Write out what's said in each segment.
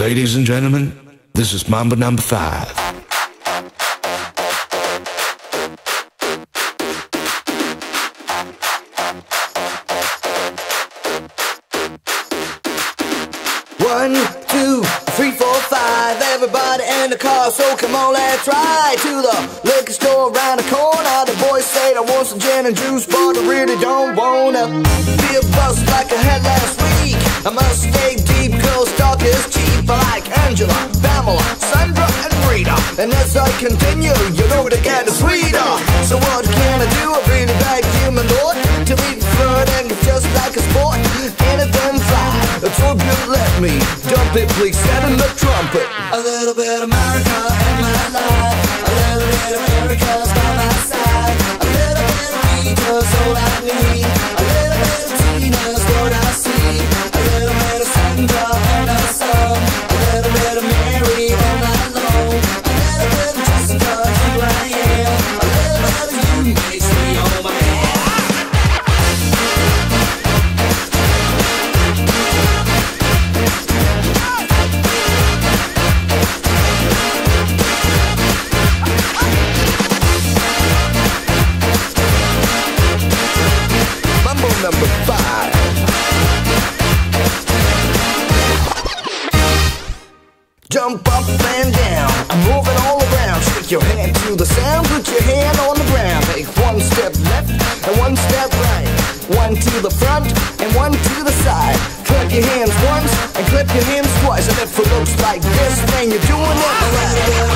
Ladies and gentlemen, this is Mamba number five. One, two, three, four, five. Everybody in the car, so come on, let's ride to the liquor store around the corner. The boys say they want some gin and juice, but I really don't wanna be a bust like I had last week. I must stay deep, cause dark is cheap like Angela, Pamela, Sandra, and Rita. And as I continue, you know to get sweeter. So what can I do? I bring it back human lord, to be fun and just like a sport. Anything fly, a tribute let me dump it, please. Set in the trumpet. A little bit of America in my life, a little bit America's life. Flip your hands twice, and if it looks like this, then you're doing it right.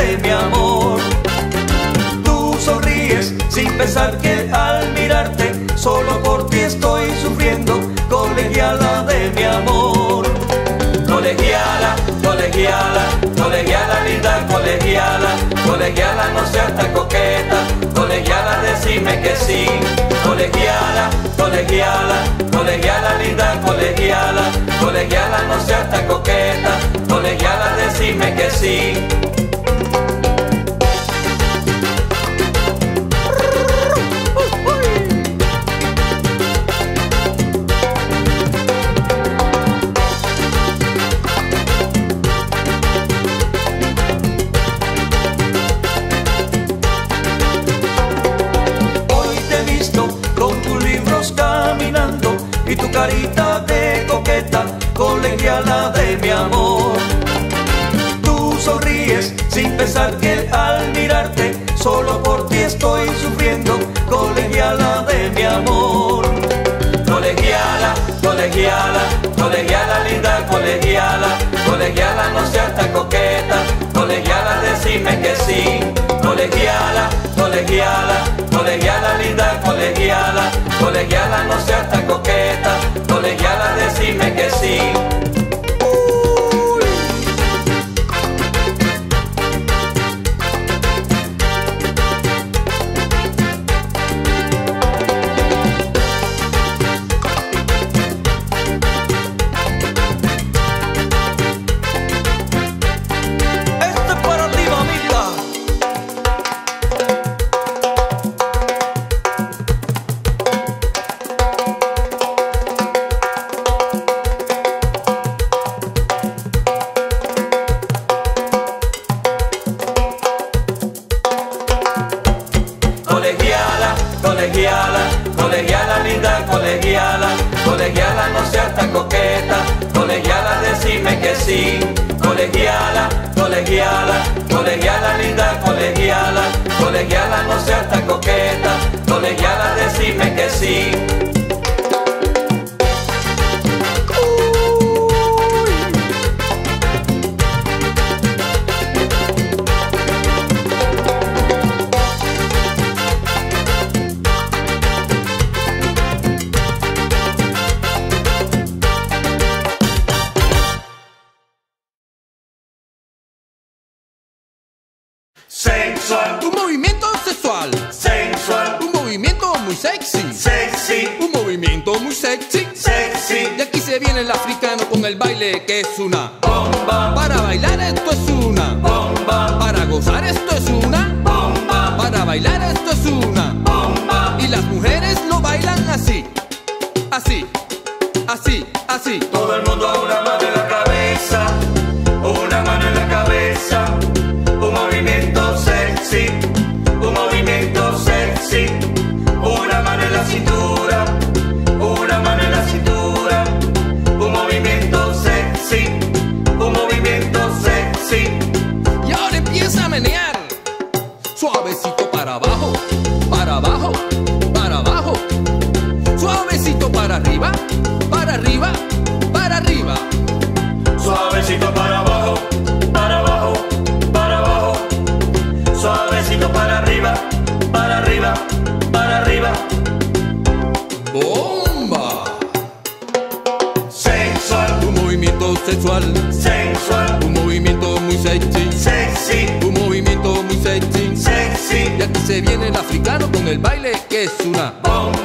de mi amor. Tú sonríes sin pensar que al mirarte, solo por ti estoy sufriendo, colegiala de mi amor. Colegiala, colegiala, colegiala linda, colegiala, colegiala no seas tan coqueta, colegiala decime que sí. Colegiala, colegiala, colegiala linda, colegiala, colegiala no seas tan coqueta, colegiala decime que sí. de mi amor. Tú sonríes sin pensar que al mirarte, solo por ti estoy sufriendo, colegiala de mi amor. Colegiala, colegiala, colegiala linda, colegiala, colegiala no seas tan coqueta, colegiala decime que sí, colegiala, colegiala, colegiala linda, colegiala, colegiala no seas tan coqueta, colegiala decime que sí. Colegiala, colegiala, linda, colegiala, colegiala no seas tan coqueta, colegiala decime que sí, colegiala, colegiala, colegiala linda, colegiala, colegiala no seas tan coqueta, colegiala decime que sí. Viene el africano con el baile que es una. Bomba, Para bailar esto es una. bomba, Para gozar esto es una. bomba, Para bailar esto es una. bomba. Y las mujeres lo bailan así. Así. Así. Así. Todo el mundo abajo, para abajo. Suavecito para arriba, para arriba, para arriba. Suavecito para abajo, para abajo, para abajo. Suavecito para arriba, para arriba, para arriba. ¡Bomba! Sensual, Un movimiento sexual, viene el africano con el baile que es una. Bomba,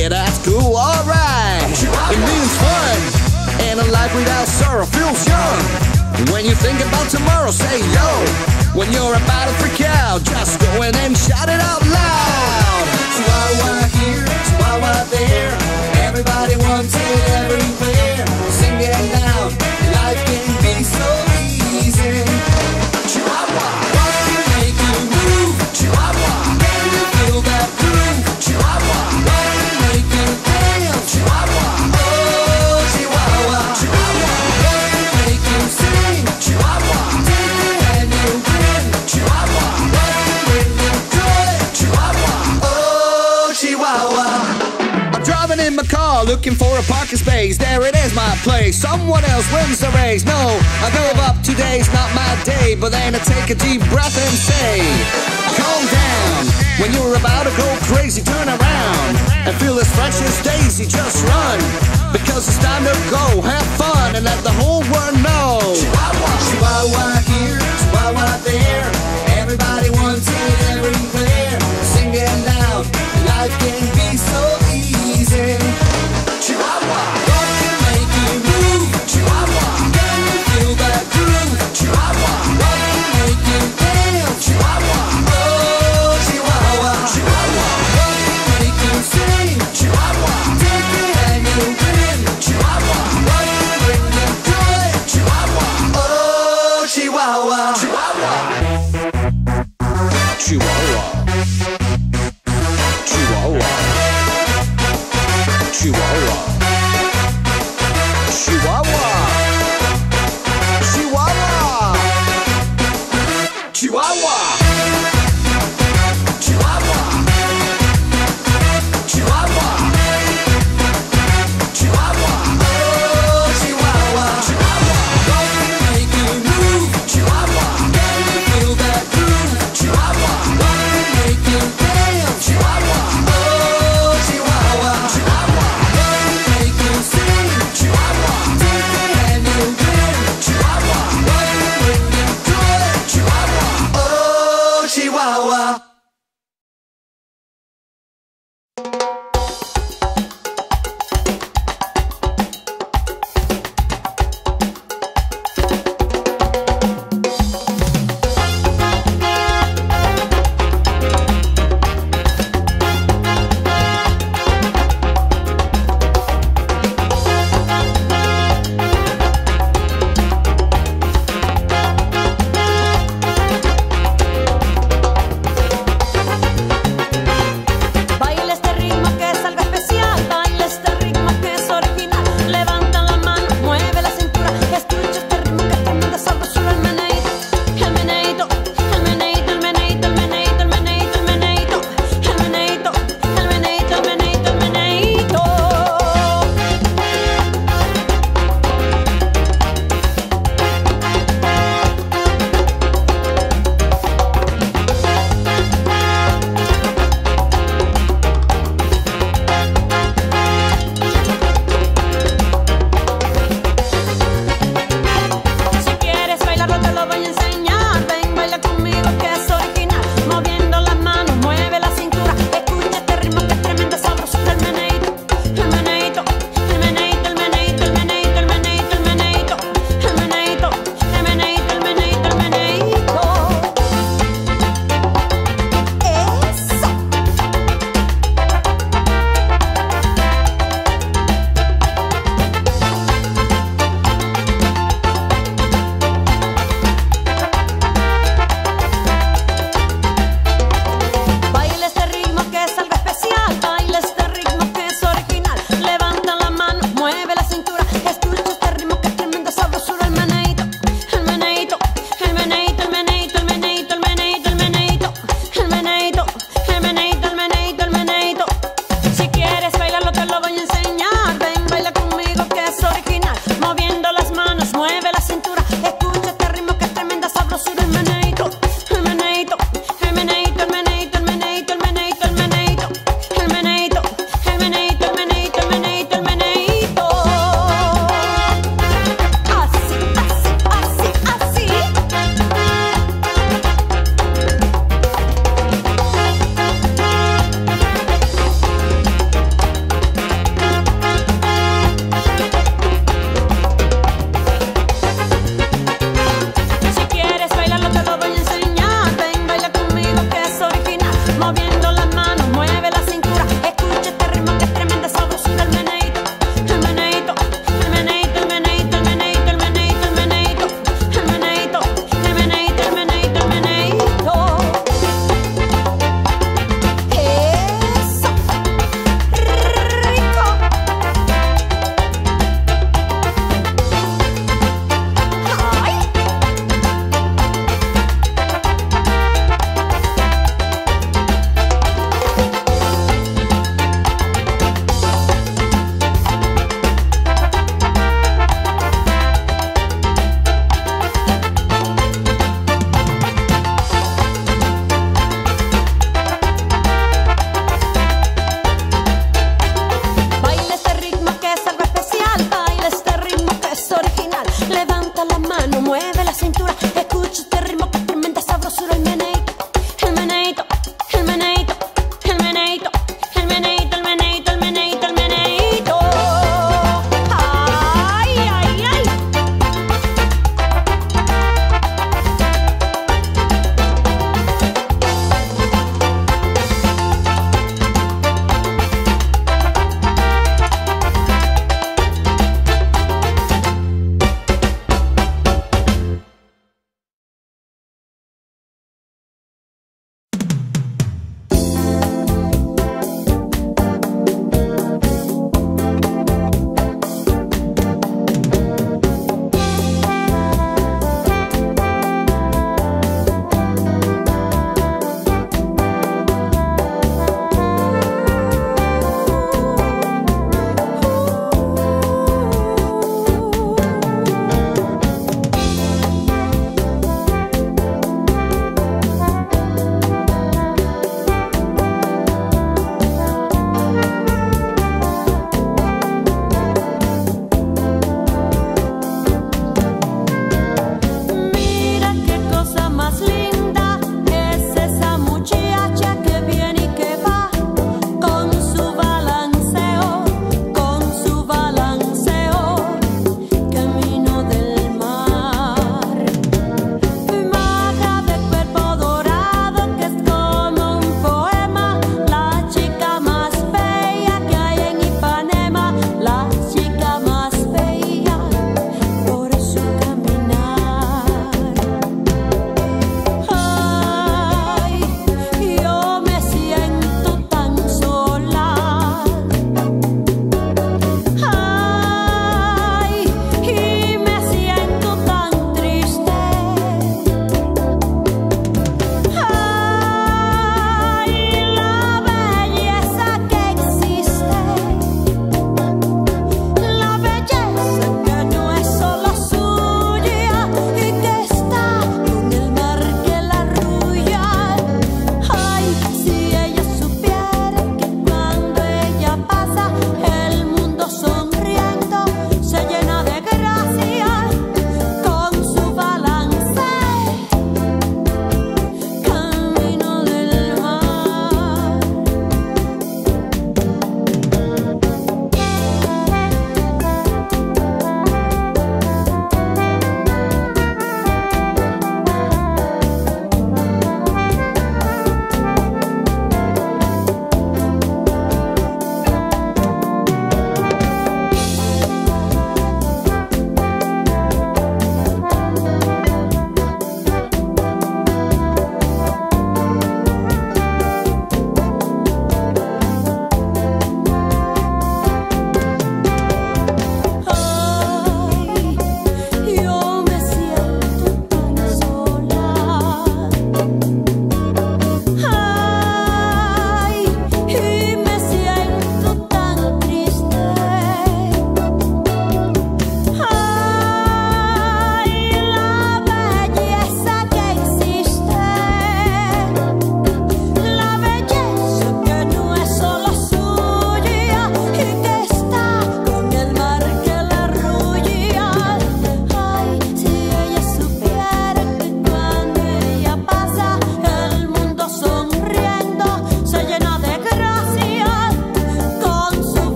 yeah, that's cool. Alright. It means fun. And a life without sorrow feels young. When you think about tomorrow, say yo. When you're about to freak out, just go in and shout it out loud. Chihuahua here, Chihuahua there. Everybody wants it everywhere. Looking for a parking space. There it is, my place. Someone else wins the race. No, I gave up. Today's not my day. But then I take a deep breath and say, Calm down. When you're about to go crazy, turn around and feel as fresh as daisy. Just run because it's time to go. Have fun and let the whole world know. Chihuahua, Chihuahua here, Chihuahua there. Everybody wants it everywhere. Sing it loud. Life can be so easy. Chihuahua,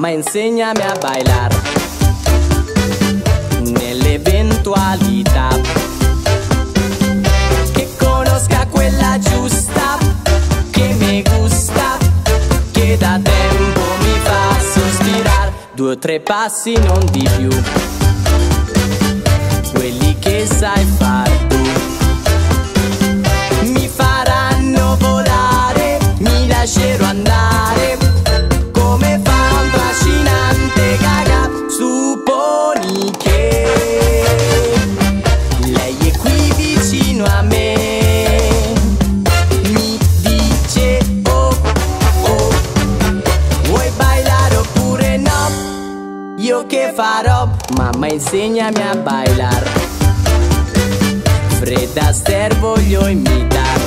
mamma insegnami a bailar. Nell'eventualità Che conosca quella giusta Che mi gusta Che da tempo mi fa sospirar. Due o tre passi non di più. Quelli che sai fare. enséñame a bailar. Fred Astaire voglio imitar.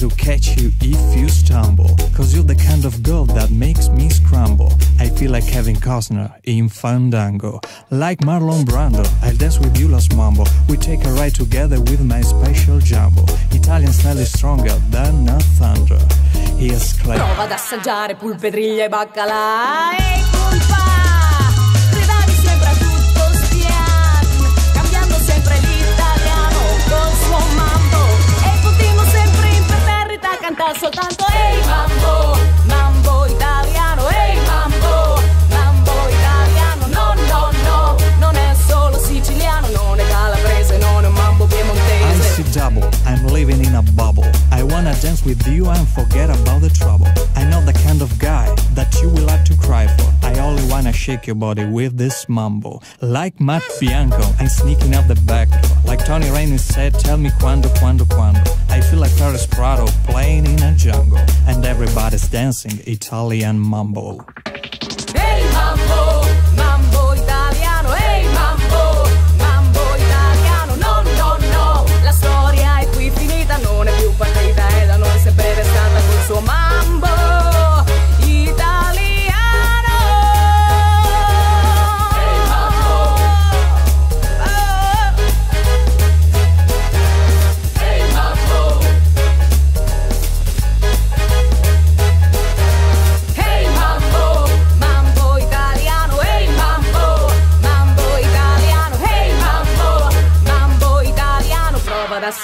To catch you if you stumble. Cause you're the kind of girl that makes me scramble. I feel like Kevin Costner in Fandango. Like Marlon Brando, I'll dance with you, Los Mambo. We take a ride together with my special jumbo. Italian style is stronger than a thunder. Here's Clay. Prova ad assaggiare e baccalà Ehi colpa soltanto Ehi mambo Mambo italiano Ehi mambo Mambo italiano No no no Non è solo siciliano Non è calabrese Non è mambo I piemontese see double, I'm living in a bubble. I wanna dance with you and forget about the trouble. I know the kind of guy that you will have to cry for. I only wanna shake your body with this mumble. Like Matt Bianco, I'm sneaking out the back door. Like Tony Renis said, tell me quando, quando, quando. I feel like Perez Prado playing in a jungle. And everybody's dancing Italian mumble.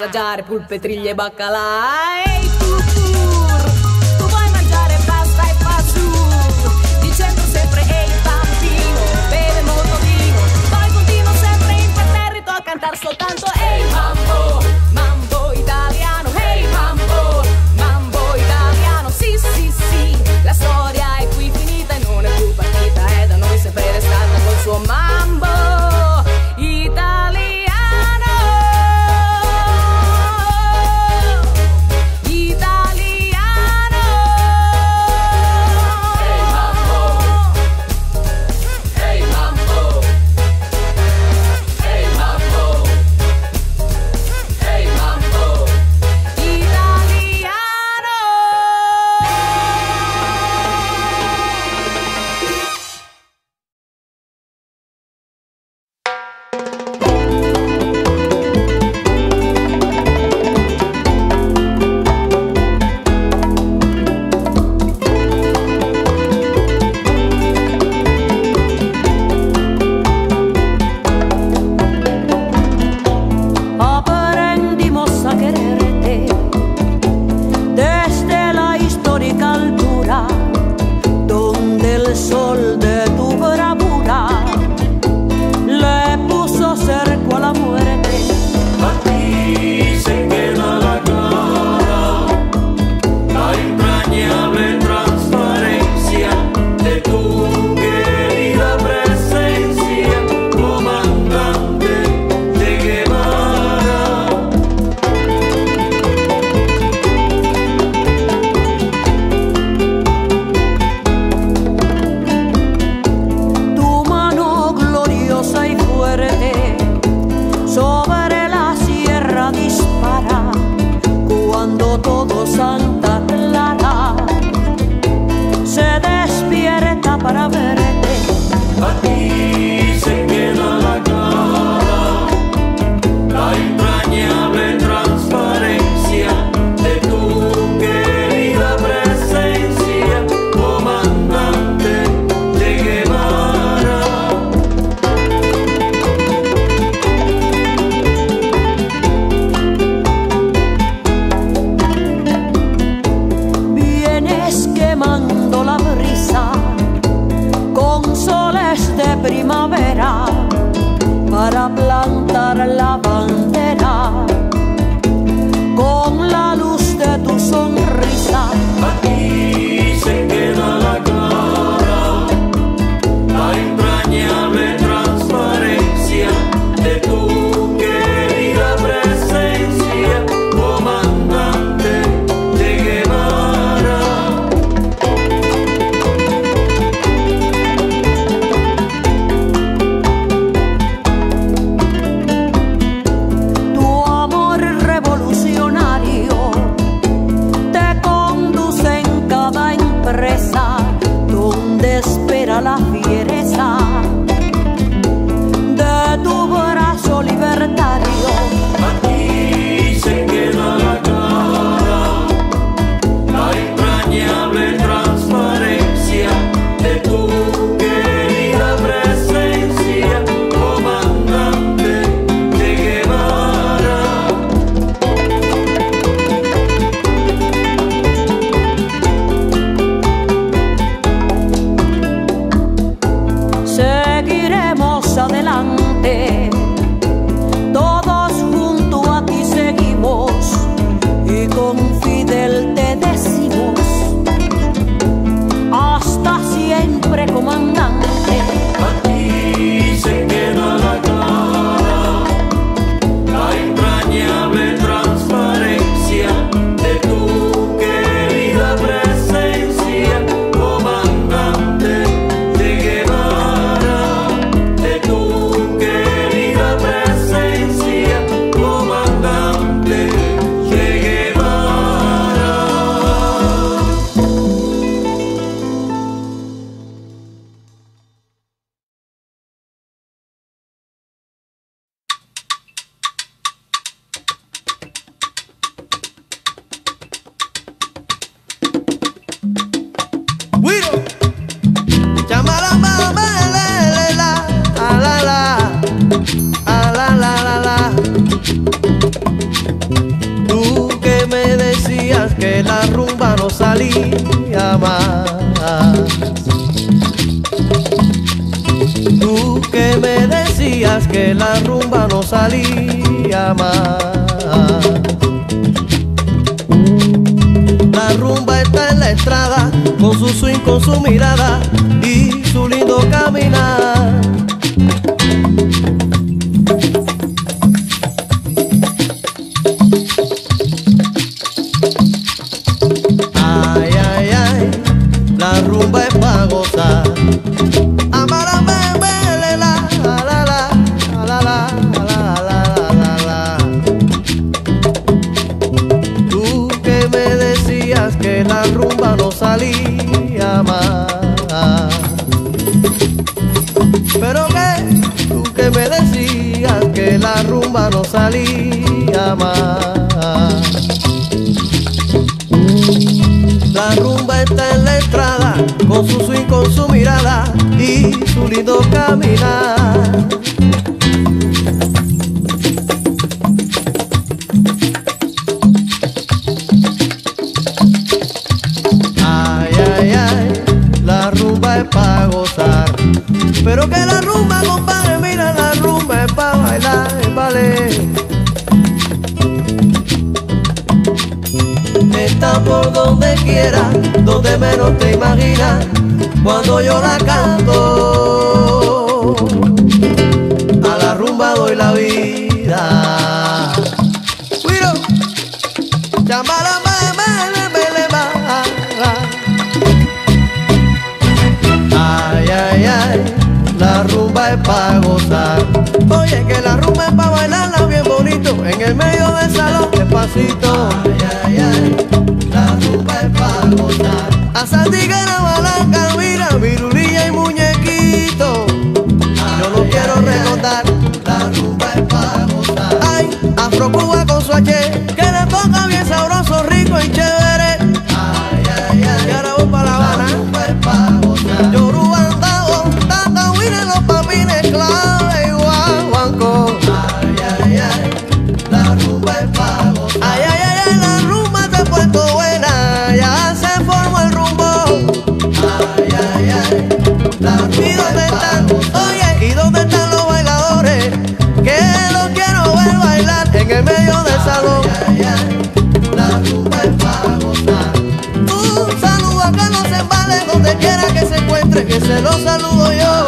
Prova ad assaggiare polpetriglie e baccalà. Ehi tu pur, tu vuoi mangiare pasta e fa su, dicendo sempre ehi bambino, beve molto vino, poi continuo sempre imperterrito a cantare soltanto primavera para plantar la bandera con la luz de tu sonrisa. Aquí se queda la que la rumba no salía más. La rumba está en la estrada, con su swing, con su mirada y que se lo saludo yo.